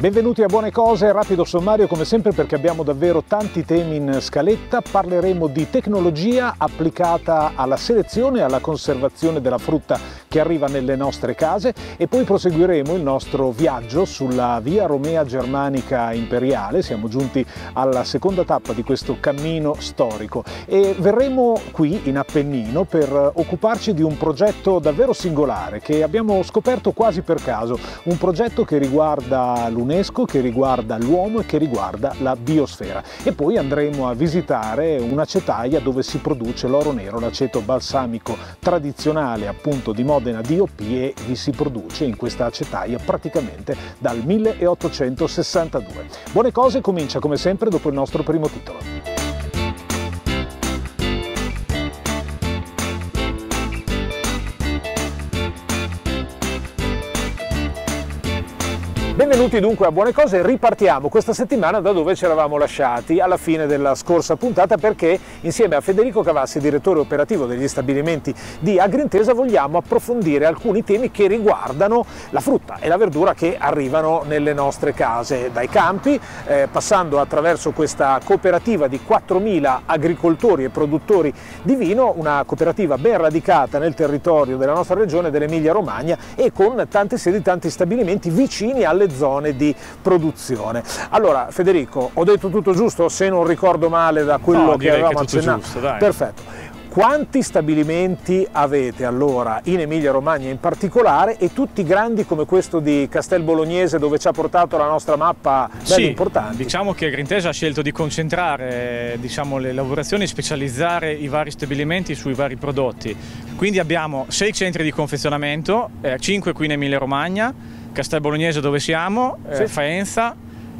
Benvenuti a Buone Cose, rapido sommario come sempre perché abbiamo davvero tanti temi in scaletta. Parleremo di tecnologia applicata alla selezione e alla conservazione della frutta che arriva nelle nostre case e poi proseguiremo il nostro viaggio sulla via Romea Germanica Imperiale. Siamo giunti alla seconda tappa di questo cammino storico e verremo qui in Appennino per occuparci di un progetto davvero singolare che abbiamo scoperto quasi per caso, un progetto che riguarda l'Unione UNESCO che riguarda l'uomo e che riguarda la biosfera. E poi andremo a visitare una cetaia dove si produce l'oro nero, l'aceto balsamico tradizionale appunto di Modena DOP e vi si produce in questa acetaia praticamente dal 1862. Buone cose comincia come sempre dopo il nostro primo titolo. Benvenuti dunque a Buone Cose, ripartiamo questa settimana da dove ci eravamo lasciati alla fine della scorsa puntata perché insieme a Federico Cavassi, direttore operativo degli stabilimenti di Agrintesa, vogliamo approfondire alcuni temi che riguardano la frutta e la verdura che arrivano nelle nostre case, dai campi, eh, passando attraverso questa cooperativa di 4.000 agricoltori e produttori di vino, una cooperativa ben radicata nel territorio della nostra regione dell'Emilia Romagna e con tante sedi, tanti stabilimenti vicini alle zone di produzione. Allora Federico, ho detto tutto giusto se non ricordo male da quello no, che avevamo che accennato? Giusto. Perfetto. Quanti stabilimenti avete allora in Emilia Romagna in particolare e tutti grandi come questo di Castel Bolognese dove ci ha portato la nostra mappa sì, importanti? Diciamo che Grintesa ha scelto di concentrare diciamo, le lavorazioni e specializzare i vari stabilimenti sui vari prodotti. Quindi abbiamo sei centri di confezionamento, eh, 5 qui in Emilia Romagna, Castel Bolognese dove siamo, eh, sì. Faenza,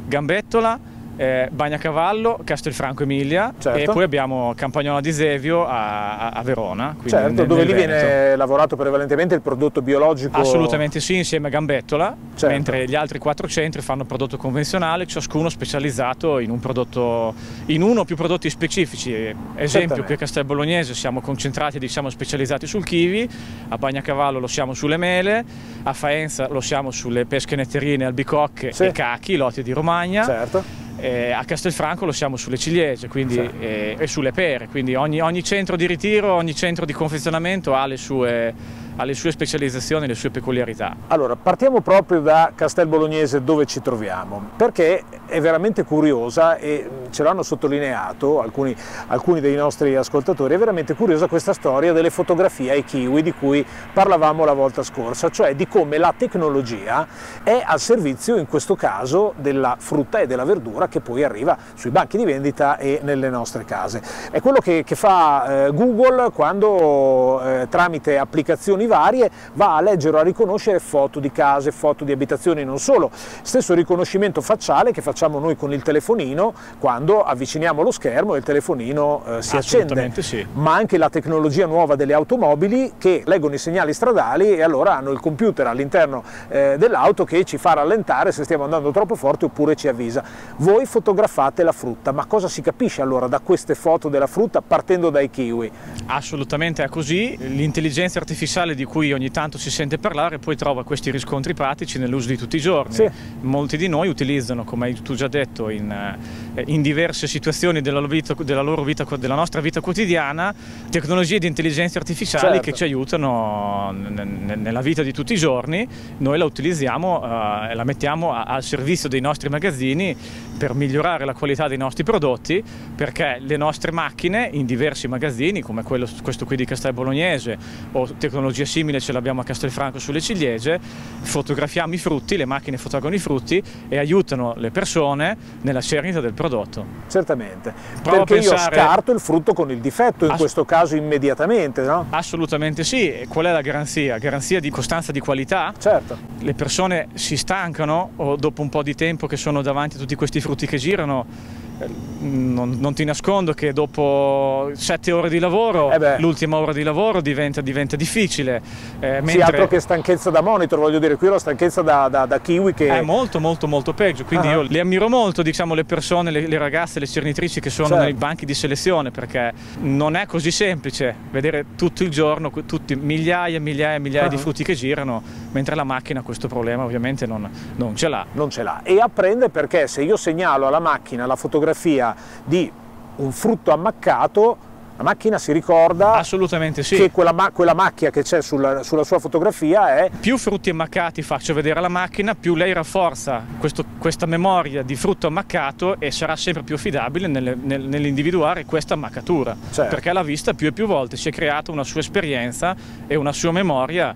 Gambettola, eh, Bagnacavallo, Castelfranco Emilia certo. e poi abbiamo Campagnola di Sevio a, a Verona. Certo, nel, dove nel lì viene lavorato prevalentemente il prodotto biologico? Assolutamente sì, insieme a Gambettola, certo. mentre gli altri quattro centri fanno prodotto convenzionale, ciascuno specializzato in un prodotto, in uno o più prodotti specifici. Esempio qui a Castel Bolognese siamo concentrati, diciamo specializzati sul kiwi, a Bagnacavallo lo siamo sulle mele, a Faenza lo siamo sulle pesche netterine, albicocche sì. e cachi, lotti di Romagna. Certo eh, a Castelfranco lo siamo sulle ciliegie quindi, sì. eh, e sulle pere, quindi ogni, ogni centro di ritiro, ogni centro di confezionamento ha le sue ha le sue specializzazioni le sue peculiarità. Allora, partiamo proprio da Castel Bolognese dove ci troviamo, perché è veramente curiosa e ce l'hanno sottolineato alcuni, alcuni, dei nostri ascoltatori, è veramente curiosa questa storia delle fotografie ai kiwi di cui parlavamo la volta scorsa, cioè di come la tecnologia è al servizio in questo caso della frutta e della verdura che poi arriva sui banchi di vendita e nelle nostre case. È quello che, che fa eh, Google quando eh, tramite applicazioni applicazioni varie va a leggere o a riconoscere foto di case, foto di abitazioni, non solo. Stesso riconoscimento facciale che facciamo noi con il telefonino quando avviciniamo lo schermo e il telefonino eh, si accende. Sì. Ma anche la tecnologia nuova delle automobili che leggono i segnali stradali e allora hanno il computer all'interno eh, dell'auto che ci fa rallentare se stiamo andando troppo forte oppure ci avvisa. Voi fotografate la frutta, ma cosa si capisce allora da queste foto della frutta partendo dai kiwi? Assolutamente è così, l'intelligenza artificiale digitale di cui ogni tanto si sente parlare poi trova questi riscontri pratici nell'uso di tutti i giorni. Sì. Molti di noi utilizzano, come hai tu già detto, in, eh, in diverse situazioni della, vita, della, vita, della, nostra vita quotidiana, tecnologie di intelligenza artificiale certo. che ci aiutano nella vita di tutti i giorni. Noi la utilizziamo e uh, la mettiamo al servizio dei nostri magazzini per migliorare la qualità dei nostri prodotti perché le nostre macchine in diversi magazzini come quello, questo qui di Castel Bolognese o tecnologia simile ce l'abbiamo a Castelfranco sulle ciliegie fotografiamo i frutti, le macchine fotografano i frutti e aiutano le persone nella serenità del prodotto. Certamente, Provo perché pensare... io scarto il frutto con il difetto in Ass... questo caso immediatamente, no? Assolutamente sì, qual è la garanzia? Garanzia di costanza di qualità? Certo. Le persone si stancano o dopo un po' di tempo che sono davanti a tutti questi frutti che girano non, non, ti nascondo che dopo sette ore di lavoro, eh l'ultima ora di lavoro diventa, diventa difficile. Eh, mentre... Sì, altro che stanchezza da monitor, voglio dire, qui ho la stanchezza da, da, da, kiwi che... È molto molto molto peggio, quindi uh -huh. io le ammiro molto, diciamo, le persone, le, le ragazze, le cernitrici che sono certo. nei banchi di selezione, perché non è così semplice vedere tutto il giorno, tutti, migliaia e migliaia e migliaia uh -huh. di frutti che girano, mentre la macchina questo problema ovviamente non, non ce l'ha. Non ce l'ha. E apprende perché se io segnalo alla macchina la fotografia di un frutto ammaccato, la macchina si ricorda Assolutamente sì. che quella, ma quella macchia che c'è sulla, sulla, sua fotografia è... Più frutti ammaccati faccio vedere alla macchina, più lei rafforza questo, questa memoria di frutto ammaccato e sarà sempre più affidabile nel, nel, nell'individuare questa ammaccatura. Certo. Perché l'ha vista più e più volte, si è creata una sua esperienza e una sua memoria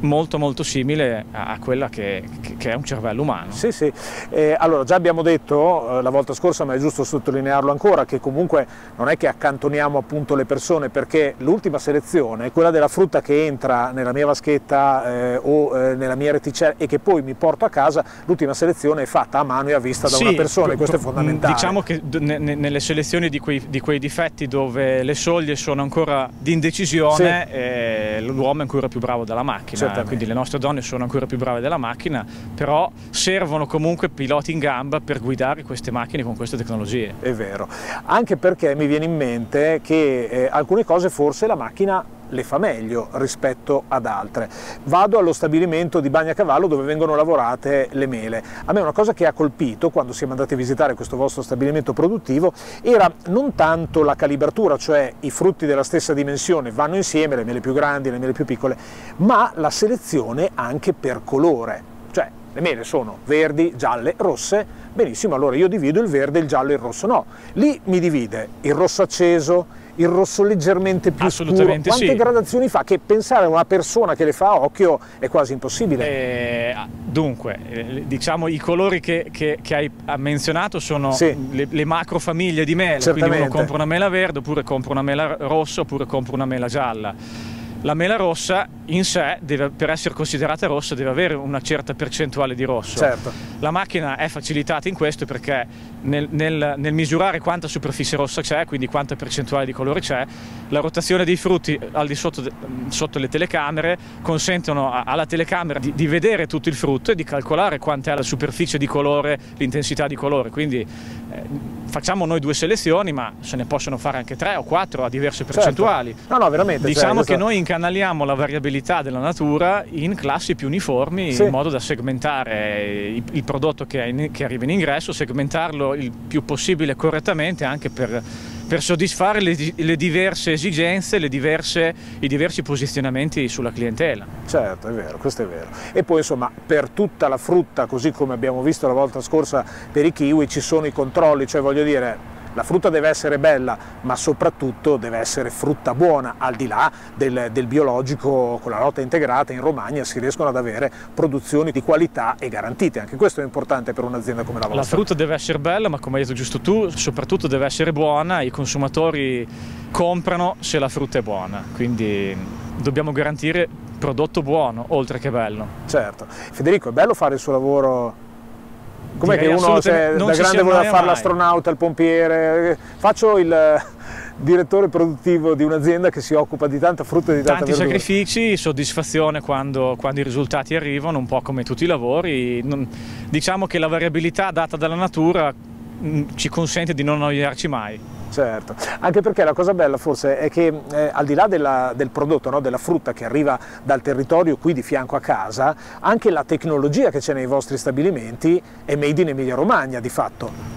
molto molto simile a quella che, che, è un cervello umano. Sì, sì. Eh, allora già abbiamo detto eh, la volta scorsa, ma è giusto sottolinearlo ancora, che comunque non è che accantoniamo appunto le persone perché l'ultima selezione, quella della frutta che entra nella mia vaschetta eh, o eh, nella mia reticella e che poi mi porto a casa, l'ultima selezione è fatta a mano e a vista da sì, una persona e questo è fondamentale. Diciamo che nelle selezioni di quei, di quei, difetti dove le soglie sono ancora di indecisione, sì. Eh, l'uomo è ancora più bravo della macchina quindi le nostre donne sono ancora più brave della macchina, però servono comunque piloti in gamba per guidare queste macchine con queste tecnologie. È vero, anche perché mi viene in mente che eh, alcune cose forse la macchina le fa meglio rispetto ad altre. Vado allo stabilimento di Bagnacavallo dove vengono lavorate le mele. A me una cosa che ha colpito quando siamo andati a visitare questo vostro stabilimento produttivo era non tanto la calibratura, cioè i frutti della stessa dimensione vanno insieme, le mele più grandi, le mele più piccole, ma la selezione anche per colore. Cioè le mele sono verdi, gialle, rosse, benissimo, allora io divido il verde, il giallo e il rosso. No, lì mi divide il rosso acceso, il rosso leggermente più scuro, quante sì. gradazioni fa? Che pensare a una persona che le fa a occhio è quasi impossibile. Eh, dunque, eh, diciamo i colori che, che, che hai menzionato sono sì. le, le macro famiglie di mele, Certamente. quindi uno compra una mela verde oppure compra una mela rossa oppure compra una mela gialla la mela rossa in sé, deve, per essere considerata rossa, deve avere una certa percentuale di rosso. Certo. La macchina è facilitata in questo perché nel, nel, nel misurare quanta superficie rossa c'è, quindi quanta percentuale di colore c'è, la rotazione dei frutti al di sotto, de, sotto le telecamere consentono a, alla telecamera di, di, vedere tutto il frutto e di calcolare quanta è la superficie di colore, l'intensità di colore. Quindi eh, facciamo noi due selezioni, ma se ne possono fare anche tre o quattro a diverse certo. percentuali. Certo. No, no, veramente. Diciamo cioè, che noi incanaliamo la variabilità della natura in classi più uniformi sì. in modo da segmentare il, prodotto che, in, che arriva in ingresso, segmentarlo il più possibile correttamente anche per per soddisfare le, le diverse esigenze, le diverse, i diversi posizionamenti sulla clientela. Certo, è vero, questo è vero. E poi insomma per tutta la frutta, così come abbiamo visto la volta scorsa per i kiwi, ci sono i controlli, cioè voglio dire la frutta deve essere bella, ma soprattutto deve essere frutta buona, al di là del, del biologico con la lotta integrata in Romagna si riescono ad avere produzioni di qualità e garantite, anche questo è importante per un'azienda come la vostra. La frutta deve essere bella, ma come hai detto giusto tu, soprattutto deve essere buona, i consumatori comprano se la frutta è buona, quindi dobbiamo garantire prodotto buono, oltre che bello. Certo. Federico, è bello fare il suo lavoro Com'è che uno se, da grande voleva fare l'astronauta, il pompiere? Faccio il direttore produttivo di un'azienda che si occupa di tanta frutta e di tanta Tanti verdura. sacrifici, soddisfazione quando, quando, i risultati arrivano, un po' come tutti i lavori. Non, diciamo che la variabilità data dalla natura mh, ci consente di non annoiarci mai. Certo, anche perché la cosa bella forse è che eh, al di là della, del prodotto, no, della frutta che arriva dal territorio qui di fianco a casa, anche la tecnologia che c'è nei vostri stabilimenti è made in Emilia Romagna di fatto.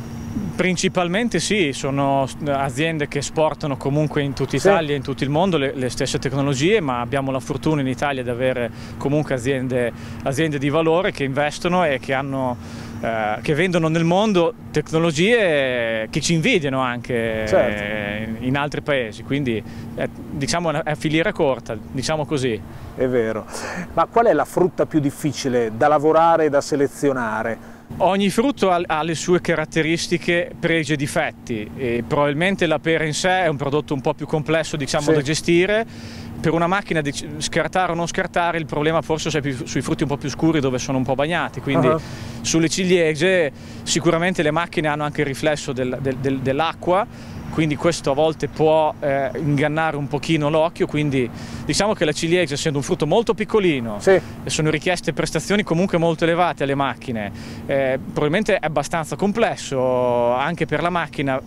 Principalmente sì, sono aziende che esportano comunque in tutta Italia e in tutto il mondo le, le, stesse tecnologie, ma abbiamo la fortuna in Italia di avere comunque aziende, aziende di valore che investono e che hanno eh, che vendono nel mondo tecnologie che ci invidiano anche certo. eh, in altri paesi, quindi è, diciamo è filiera corta, diciamo così. È vero, ma qual è la frutta più difficile da lavorare e da selezionare? Ogni frutto ha, le sue caratteristiche, pregi e difetti e probabilmente la pera in sé è un prodotto un po' più complesso diciamo, sì. da gestire per una macchina scartare o non scartare il problema forse è più, sui frutti un po' più scuri dove sono un po' bagnati, quindi uh -huh. sulle ciliegie sicuramente le macchine hanno anche il riflesso del, del, del, dell'acqua, quindi questo a volte può eh, ingannare un pochino l'occhio, quindi diciamo che la ciliegia essendo un frutto molto piccolino sì. sono richieste prestazioni comunque molto elevate alle macchine, eh, probabilmente è abbastanza complesso anche per la macchina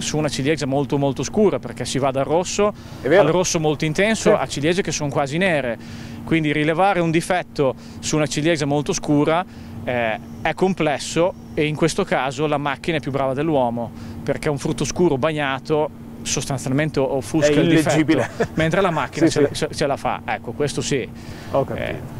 su una ciliegia molto molto scura perché si va dal rosso al rosso molto intenso sì. a ciliegie che sono quasi nere quindi rilevare un difetto su una ciliegia molto scura eh, è complesso e in questo caso la macchina è più brava dell'uomo perché un frutto scuro bagnato sostanzialmente offusca il difetto mentre la macchina sì, ce, sì. ce, la fa. Ecco questo sì. Eh,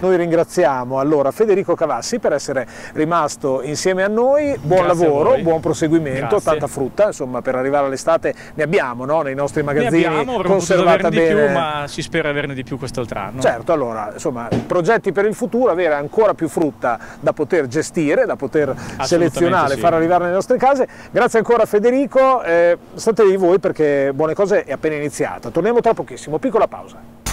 noi ringraziamo allora Federico Cavassi per essere rimasto insieme a noi, buon Grazie lavoro, buon proseguimento, Grazie. tanta frutta, insomma per arrivare all'estate ne abbiamo no? nei nostri magazzini ne abbiamo, conservata bene. di più, ma si spera averne di più quest'altro anno. Certo, allora, insomma, progetti per il futuro, avere ancora più frutta da poter gestire, da poter selezionare, sì. far arrivare nelle nostre case. Grazie ancora Federico, eh, state lì voi perché Buone Cose è appena iniziata. Torniamo tra pochissimo, piccola pausa.